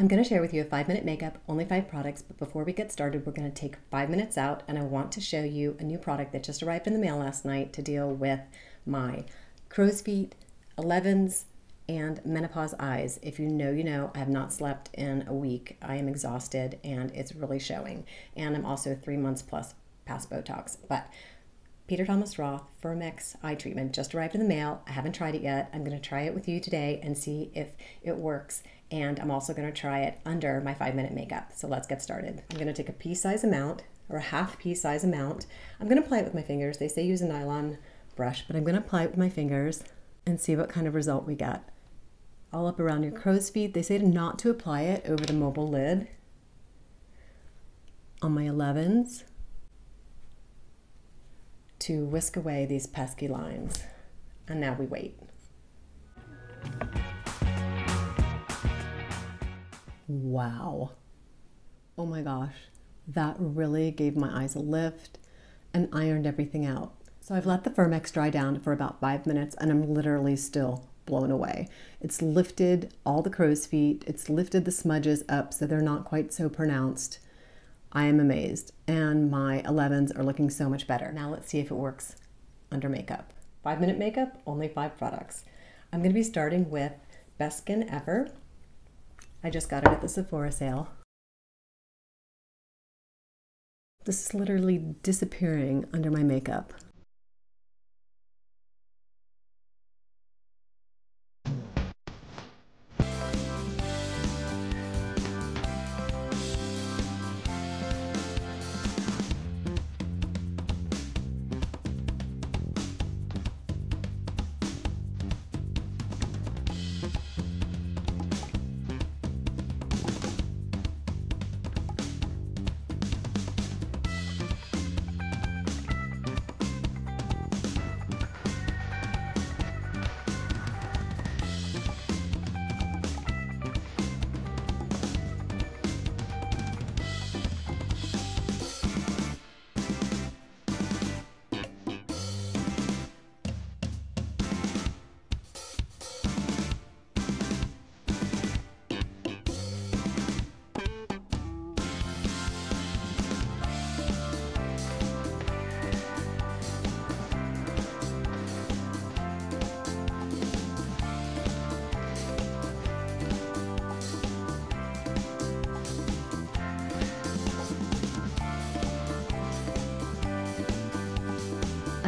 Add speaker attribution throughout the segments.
Speaker 1: I'm going to share with you a five minute makeup, only five products, but before we get started, we're going to take five minutes out and I want to show you a new product that just arrived in the mail last night to deal with my crow's feet, 11s, and menopause eyes. If you know, you know, I have not slept in a week. I am exhausted and it's really showing. And I'm also three months plus past Botox. But Peter Thomas Roth FIRMx eye treatment just arrived in the mail. I haven't tried it yet. I'm going to try it with you today and see if it works. And I'm also going to try it under my five minute makeup. So let's get started. I'm going to take a pea size amount or a half pea size amount. I'm going to apply it with my fingers. They say use a nylon brush, but I'm going to apply it with my fingers and see what kind of result we get. All up around your crow's feet. They say not to apply it over the mobile lid. On my 11s, to whisk away these pesky lines. And now we wait. Wow. Oh my gosh, that really gave my eyes a lift and ironed everything out. So I've let the FIRMx dry down for about five minutes and I'm literally still blown away. It's lifted all the crow's feet, it's lifted the smudges up so they're not quite so pronounced. I am amazed. And my 11s are looking so much better. Now let's see if it works under makeup. Five minute makeup, only five products. I'm going to be starting with Best Skin Ever. I just got it at the Sephora sale. This is literally disappearing under my makeup.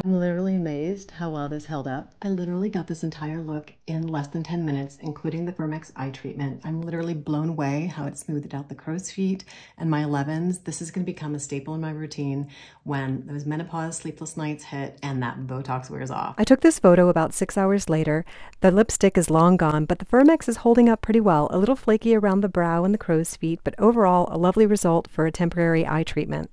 Speaker 1: I'm literally amazed how well this held up. I literally got this entire look in less than 10 minutes, including the FIRMx eye treatment. I'm literally blown away how it smoothed out the crow's feet and my 11s. This is gonna become a staple in my routine when those menopause sleepless nights hit and that Botox wears off.
Speaker 2: I took this photo about six hours later. The lipstick is long gone, but the FIRMx is holding up pretty well. A little flaky around the brow and the crow's feet, but overall a lovely result for a temporary eye treatment.